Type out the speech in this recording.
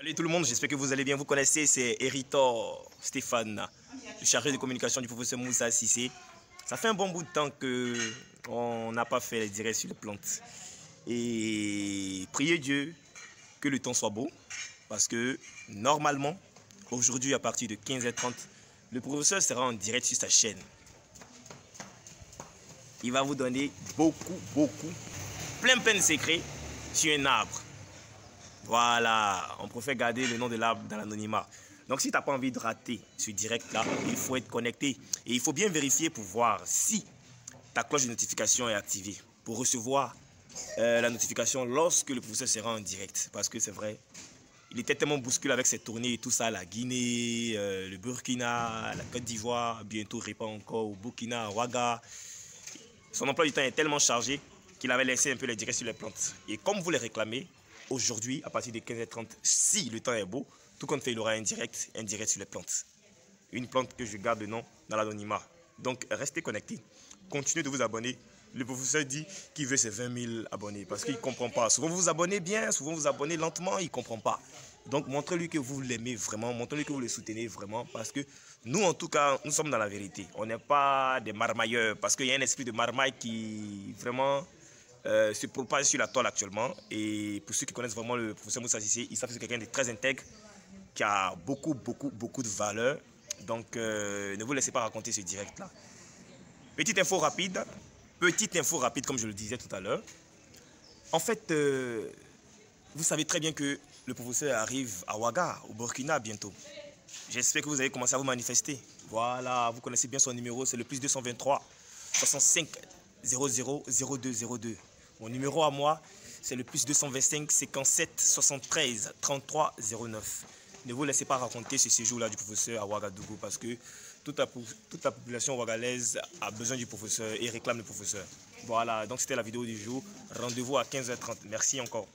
Salut tout le monde, j'espère que vous allez bien. Vous connaissez, c'est Eritor Stéphane, le chargé de communication du professeur Moussa Sissé. Ça fait un bon bout de temps qu'on n'a pas fait les directs sur les plantes. Et priez Dieu que le temps soit beau, parce que normalement, aujourd'hui à partir de 15h30, le professeur sera en direct sur sa chaîne. Il va vous donner beaucoup, beaucoup, plein, plein de secrets sur un arbre. Voilà, on préfère garder le nom de l'arbre dans l'anonymat. Donc si tu n'as pas envie de rater ce direct-là, il faut être connecté. Et il faut bien vérifier pour voir si ta cloche de notification est activée. Pour recevoir euh, la notification lorsque le professeur sera en direct. Parce que c'est vrai, il était tellement bousculé avec ses tournées et tout ça. La Guinée, euh, le Burkina, la Côte d'Ivoire, bientôt répond encore au Burkina, Ouaga. Son emploi du temps est tellement chargé qu'il avait laissé un peu les directs sur les plantes. Et comme vous les réclamez, aujourd'hui, à partir de 15h30, si le temps est beau, tout compte fait, il aura un direct, un direct sur les plantes. Une plante que je garde le nom dans l'anonymat. Donc, restez connectés. Continuez de vous abonner. Le professeur dit qu'il veut ses 20 000 abonnés parce qu'il ne comprend pas. Souvent, vous vous abonnez bien, souvent, vous vous abonnez lentement, il ne comprend pas. Donc, montrez-lui que vous l'aimez vraiment, montrez-lui que vous le soutenez vraiment parce que nous, en tout cas, nous sommes dans la vérité. On n'est pas des marmailleurs parce qu'il y a un esprit de marmaille qui vraiment euh, se propage sur la toile actuellement. Et pour ceux qui connaissent vraiment le professeur Moussa Sissé, ils savent que c'est quelqu'un de très intègre, qui a beaucoup, beaucoup, beaucoup de valeur. Donc, euh, ne vous laissez pas raconter ce direct-là. Petite info rapide. Petite info rapide, comme je le disais tout à l'heure. En fait, euh, vous savez très bien que le professeur arrive à Ouaga, au Burkina, bientôt. J'espère que vous avez commencé à vous manifester. Voilà, vous connaissez bien son numéro, c'est le plus 223 65 00 0202. Mon numéro à moi, c'est le plus 225 57 73 33 09. Ne vous laissez pas raconter ce séjour-là du professeur à Ouagadougou parce que toute la, toute la population ouagalaise a besoin du professeur et réclame le professeur. Voilà, donc c'était la vidéo du jour. Rendez-vous à 15h30. Merci encore.